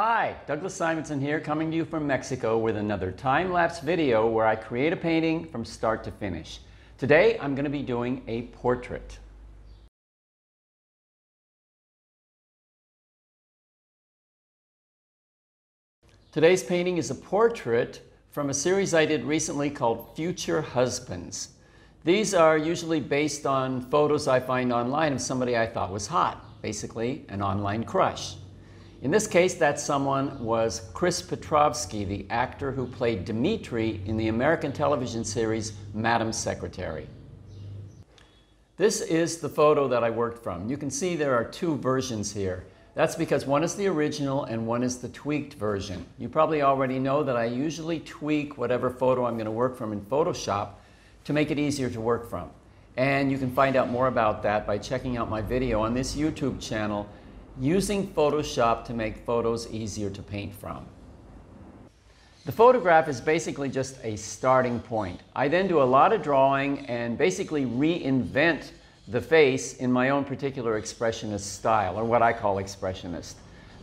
Hi, Douglas Simonson here, coming to you from Mexico with another time-lapse video where I create a painting from start to finish. Today, I'm going to be doing a portrait. Today's painting is a portrait from a series I did recently called Future Husbands. These are usually based on photos I find online of somebody I thought was hot, basically an online crush. In this case, that someone was Chris Petrovski, the actor who played Dmitri in the American television series Madam Secretary. This is the photo that I worked from. You can see there are two versions here. That's because one is the original and one is the tweaked version. You probably already know that I usually tweak whatever photo I'm going to work from in Photoshop to make it easier to work from. And you can find out more about that by checking out my video on this YouTube channel using Photoshop to make photos easier to paint from. The photograph is basically just a starting point. I then do a lot of drawing and basically reinvent the face in my own particular expressionist style, or what I call expressionist.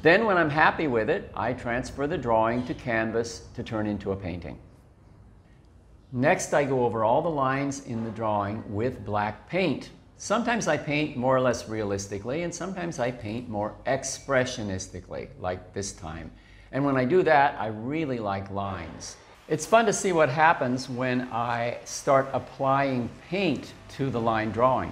Then when I'm happy with it, I transfer the drawing to canvas to turn into a painting. Next, I go over all the lines in the drawing with black paint. Sometimes I paint more or less realistically, and sometimes I paint more expressionistically, like this time. And when I do that, I really like lines. It's fun to see what happens when I start applying paint to the line drawing.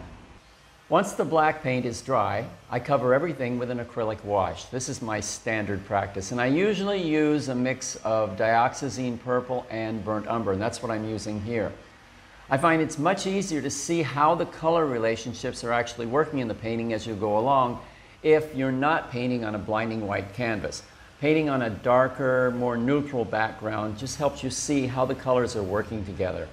Once the black paint is dry, I cover everything with an acrylic wash. This is my standard practice, and I usually use a mix of dioxazine purple and burnt umber, and that's what I'm using here. I find it's much easier to see how the color relationships are actually working in the painting as you go along if you're not painting on a blinding white canvas. Painting on a darker, more neutral background just helps you see how the colors are working together.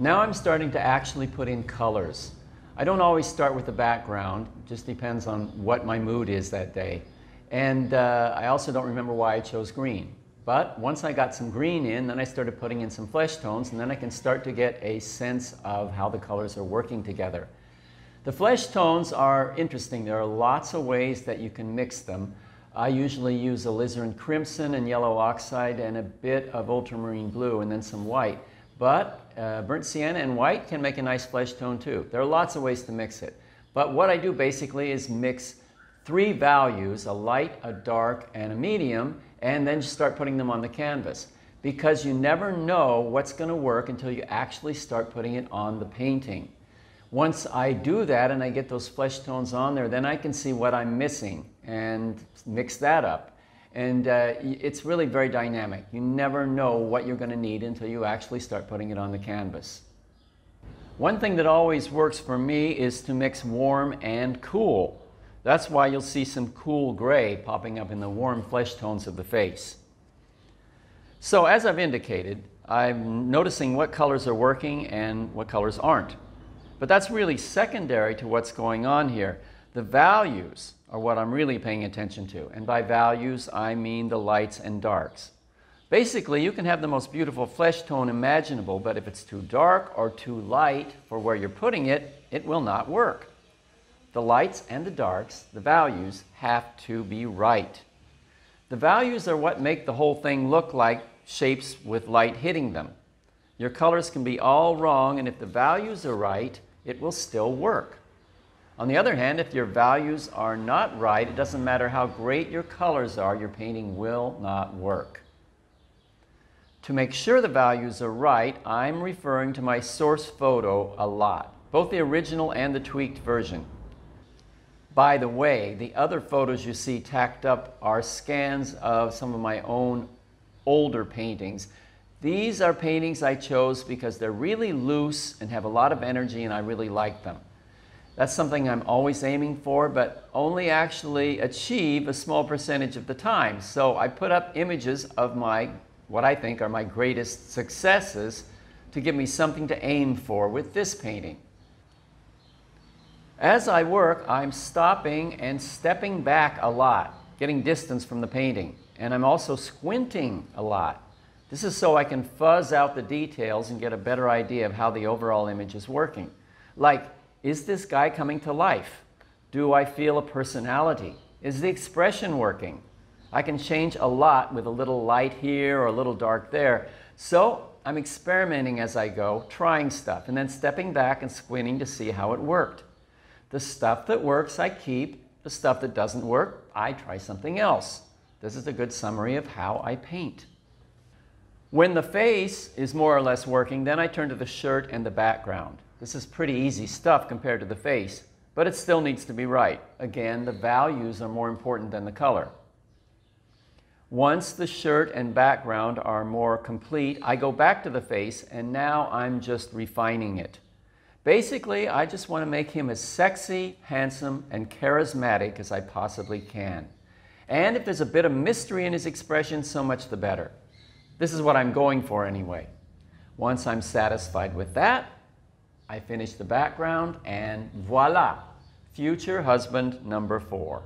Now I'm starting to actually put in colors. I don't always start with the background, it just depends on what my mood is that day. And uh, I also don't remember why I chose green. But once I got some green in, then I started putting in some flesh tones, and then I can start to get a sense of how the colors are working together. The flesh tones are interesting. There are lots of ways that you can mix them. I usually use alizarin crimson and yellow oxide and a bit of ultramarine blue and then some white. But uh, burnt sienna and white can make a nice flesh tone too. There are lots of ways to mix it. But what I do basically is mix three values, a light, a dark, and a medium, and then just start putting them on the canvas. Because you never know what's going to work until you actually start putting it on the painting. Once I do that and I get those flesh tones on there, then I can see what I'm missing and mix that up. And uh, it's really very dynamic. You never know what you're going to need until you actually start putting it on the canvas. One thing that always works for me is to mix warm and cool. That's why you'll see some cool gray popping up in the warm flesh tones of the face. So as I've indicated, I'm noticing what colors are working and what colors aren't. But that's really secondary to what's going on here. The values are what I'm really paying attention to. And by values, I mean the lights and darks. Basically, you can have the most beautiful flesh tone imaginable, but if it's too dark or too light for where you're putting it, it will not work the lights and the darks, the values, have to be right. The values are what make the whole thing look like shapes with light hitting them. Your colors can be all wrong, and if the values are right, it will still work. On the other hand, if your values are not right, it doesn't matter how great your colors are, your painting will not work. To make sure the values are right, I'm referring to my source photo a lot, both the original and the tweaked version. By the way, the other photos you see tacked up are scans of some of my own older paintings. These are paintings I chose because they're really loose and have a lot of energy and I really like them. That's something I'm always aiming for, but only actually achieve a small percentage of the time. So I put up images of my, what I think are my greatest successes to give me something to aim for with this painting. As I work, I'm stopping and stepping back a lot, getting distance from the painting. And I'm also squinting a lot. This is so I can fuzz out the details and get a better idea of how the overall image is working. Like, is this guy coming to life? Do I feel a personality? Is the expression working? I can change a lot with a little light here or a little dark there. So I'm experimenting as I go, trying stuff, and then stepping back and squinting to see how it worked. The stuff that works, I keep. The stuff that doesn't work, I try something else. This is a good summary of how I paint. When the face is more or less working, then I turn to the shirt and the background. This is pretty easy stuff compared to the face, but it still needs to be right. Again, the values are more important than the color. Once the shirt and background are more complete, I go back to the face and now I'm just refining it. Basically, I just want to make him as sexy, handsome, and charismatic as I possibly can. And if there's a bit of mystery in his expression, so much the better. This is what I'm going for anyway. Once I'm satisfied with that, I finish the background and voila, future husband number four.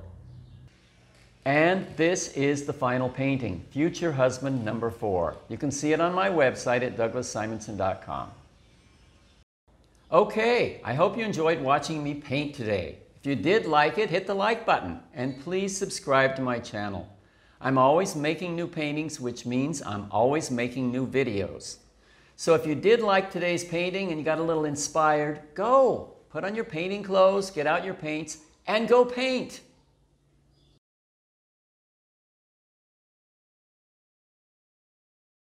And this is the final painting, Future Husband Number 4. You can see it on my website at douglassimonson.com. Okay, I hope you enjoyed watching me paint today. If you did like it, hit the like button and please subscribe to my channel. I'm always making new paintings, which means I'm always making new videos. So if you did like today's painting and you got a little inspired, go! Put on your painting clothes, get out your paints, and go paint!